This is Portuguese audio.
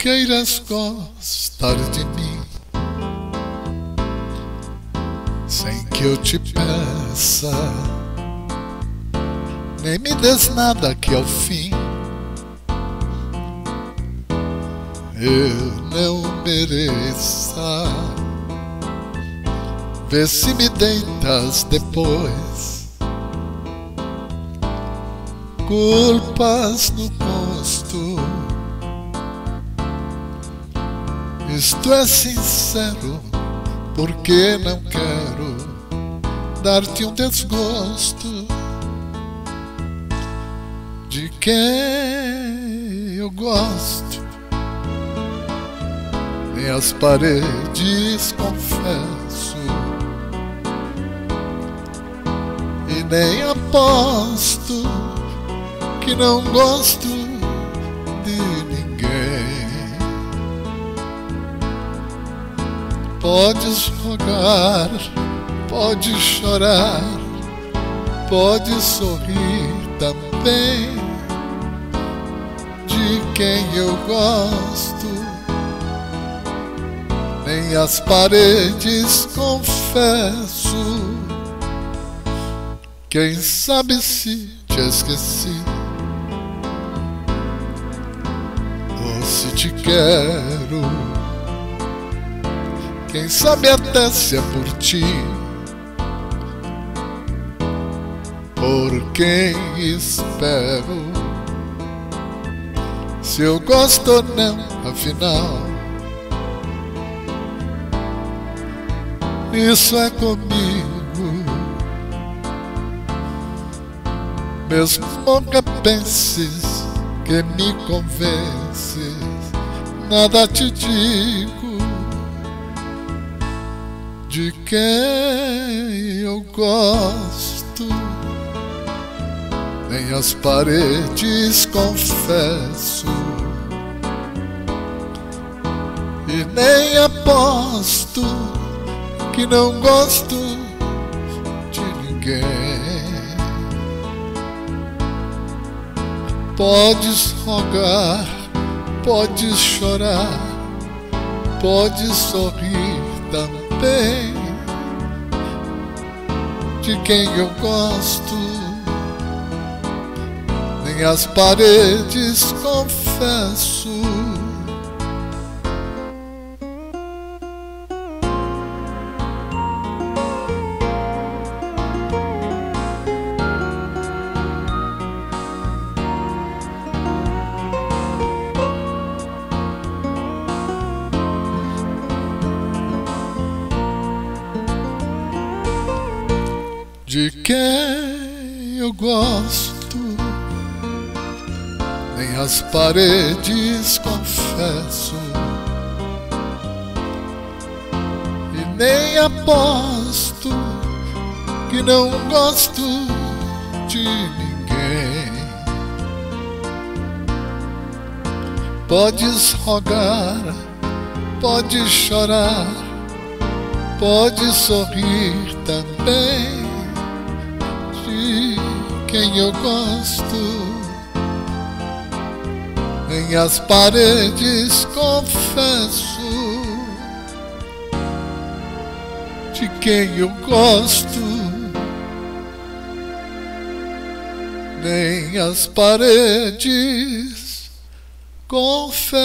queiras gostar de mim sem que eu te peça, nem me des nada que ao fim eu não mereça. Vê se me deitas depois culpas no rosto. Isto é sincero, porque não quero dar-te um desgosto de quem eu gosto. Nem as paredes confesso, e nem aposto que não gosto Podes rogar, pode chorar, pode sorrir também de quem eu gosto. Nem as paredes confesso. Quem sabe se te esqueci ou se te quero. Quem sabe até se é por ti por quem espero. Se eu gosto ou não, afinal, isso é comigo. Mesmo nunca penses que me convences, nada te digo de quem eu gosto. Nem as paredes confesso. E nem aposto que não gosto de ninguém. Podes rogar, podes chorar, podes sorrir também de quem eu gosto nem as paredes confesso. De quem eu gosto. Nem as paredes confesso. E nem aposto que não gosto de ninguém. Podes rogar, podes chorar, podes sorrir também quem eu gosto nem as paredes confesso de quem eu gosto, nem as paredes confesso.